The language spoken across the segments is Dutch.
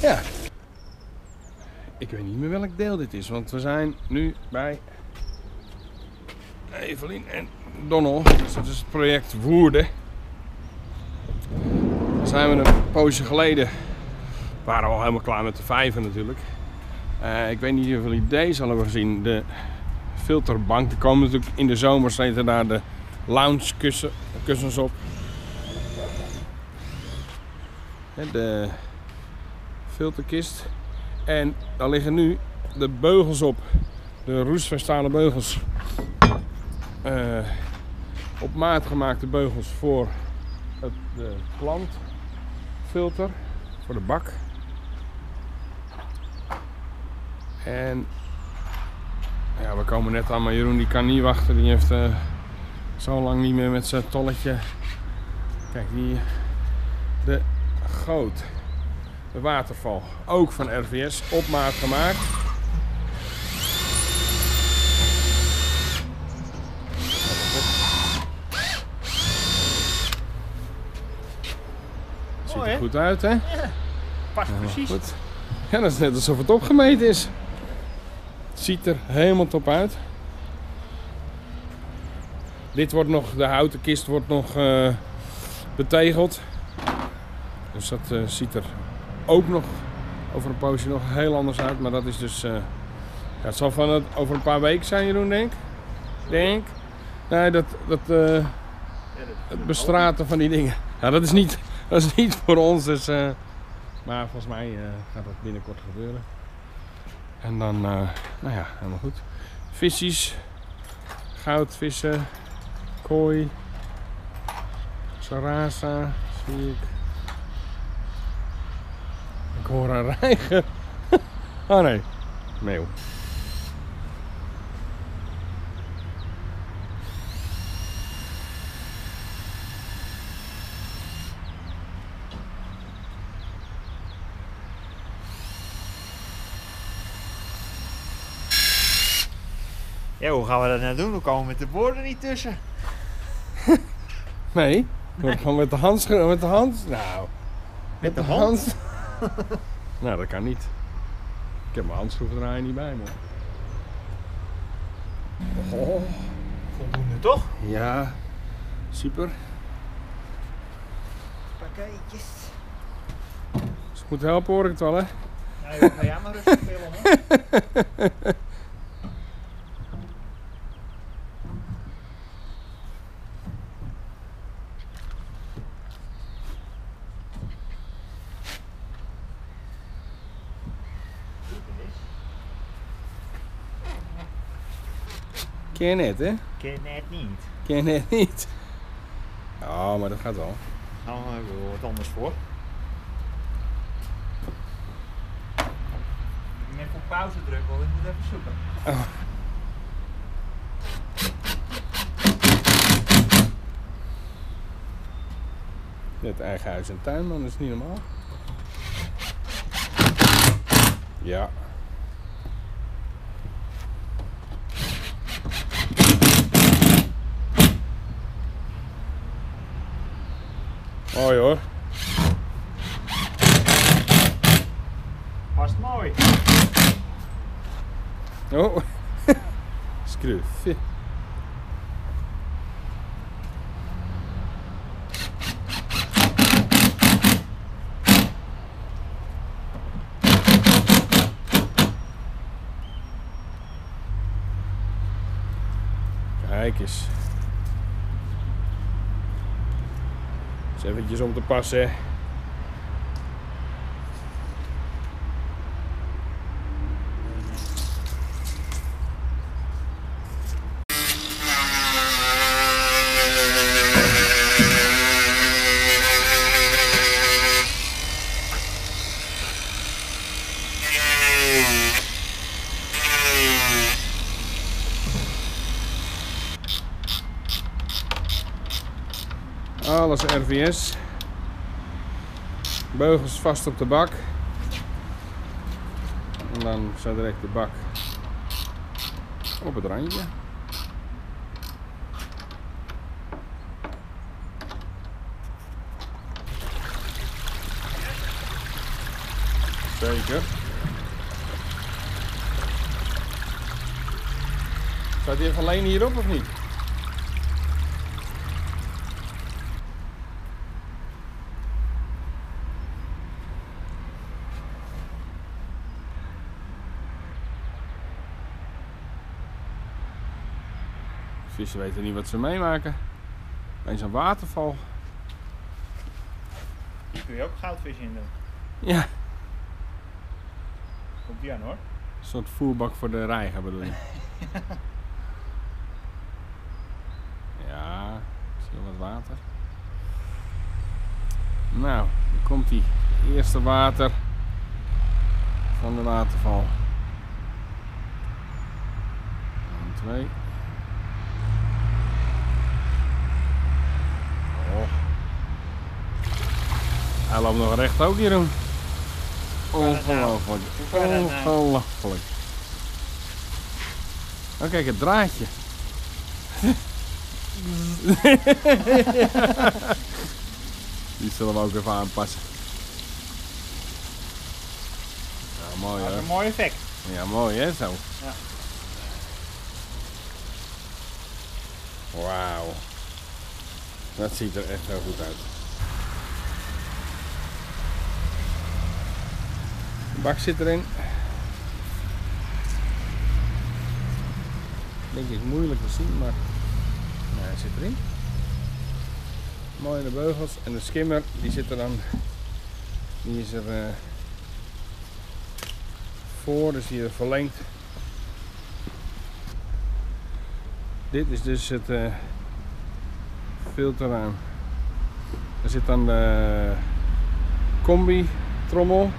Ja. Ik weet niet meer welk deel dit is, want we zijn nu bij Evelien en Donald. Dus dat is het project Woerden. Daar zijn we een poosje geleden. Waren we al helemaal klaar met de vijven natuurlijk. Eh, ik weet niet of jullie deze al hebben gezien. De filterbank. Er komen natuurlijk in de zomer zitten daar de lounge kussen, kussens op. De filterkist. En daar liggen nu de beugels op. De roestvastale beugels. Eh, op maat gemaakte beugels voor het de plantfilter. Voor de bak. En ja, we komen net aan, maar Jeroen die kan niet wachten. Die heeft eh, zo lang niet meer met zijn tolletje. Kijk, die, de goot. De waterval. Ook van RVS. Op maat gemaakt. Ziet er goed uit, hè? Past Ja, precies. Goed. Ja, dat is net alsof het opgemeten is. Het ziet er helemaal top uit. Dit wordt nog, de houten kist wordt nog eh, betegeld. Dus dat eh, ziet er ook nog over een poosje nog heel anders uit. Maar dat is dus, eh, het zal van het, over een paar weken zijn Jeroen denk. Denk. Nee, dat, dat eh, het bestraten van die dingen. Ja, dat is niet, dat is niet voor ons. Dus, eh, maar volgens mij eh, gaat dat binnenkort gebeuren. En dan, eh, nou ja, helemaal goed. Vissies, goudvissen, kooi, sarasa, zie ik. Ik hoor een reiger. oh nee, meeuw. Ja, hoe gaan we dat nou doen? We komen met de borden niet tussen. Nee, wordt gewoon met de hand, met de hand. Nou, Met de hand? nou, dat kan niet. Ik heb mijn handschroevendraaier niet bij me. Oh. Voldoende toch? Ja, super. Pakkeetjes. Als ik moet helpen hoor ik het wel hè. Ja, joh, ga jij maar rustig filmen. Ken je net hè? Ken net niet. Ken je net niet. Oh, maar dat gaat wel. Nou, Dan hebben we wat anders voor. Ik moet even op pauze drukken, want ik moet even zoeken. Net eigen huis en tuin man, dat is niet normaal. Ja. Mooi hoor. Past mooi. Oh. Skruffig. Kijk eens. Eventjes om te passen. Alles RVS. Beugels vast op de bak. En dan zo direct de bak op het randje. Zeker. Staat even alleen hierop of niet? Vissen weten niet wat ze meemaken. Bij zo'n waterval. Hier kun je ook goudvis in doen. Ja. Komt die aan hoor. Een soort voerbak voor de reiger bedoel je? ja, wel wat water. Nou, hier komt hij. Eerste water van de waterval. En twee. Oh. Hij loopt nog recht ook, het nou? Ongelooflijk. Ongelooflijk. Oh, kijk, het draadje. Die zullen we ook even aanpassen. Ja, mooi Dat is een mooi effect. Ja, mooi hè, zo. Ja. Wauw. Dat ziet er echt heel goed uit. Bak zit erin. Ik denk het moeilijk te zien, maar nou, hij zit erin. Mooi in de beugels. En de skimmer, die zit er dan. Die is er eh, voor, dus die is verlengd. Dit is dus het eh filterruim. Er zit dan de combi trommel,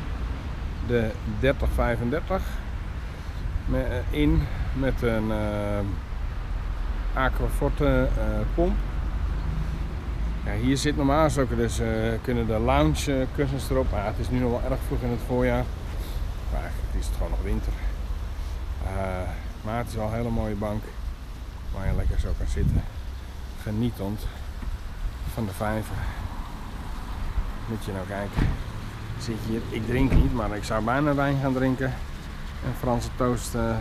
de 3035 me- eh, in met een eh Aquaforte eh, pomp. Ja, hier zit normaal gesproken dus kunnen de lounge kussens erop. Maar ja, het is nu nog wel erg vroeg in het voorjaar. Maar eigenlijk is het gewoon nog winter. Maar het is wel een hele mooie bank waar je lekker zo kan zitten. Genietend van de vijver. Moet je nou kijken. Ik Zit hier, ik drink niet, maar ik zou bijna wijn gaan drinken. En Franse toast, eh,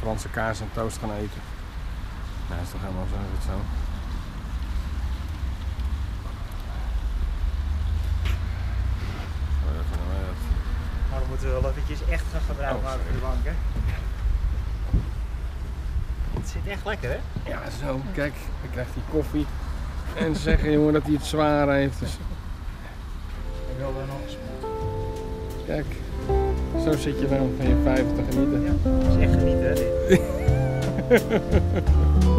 Franse kaas en toast gaan eten. Nou, is toch helemaal zo, is het zo. Oh. Maar dan moeten we wel eventjes echt gaan gebruik Oh, maken voor de bank hè. Het zit echt lekker hè? Ja, zo, kijk, dan krijgt hij koffie. En ze zeggen jongen dat hij het zwaar heeft. Dus Ik wil er nog eens. Kijk, zo zit je dan van je vijver te genieten. Ja, dat is echt genieten hè dit.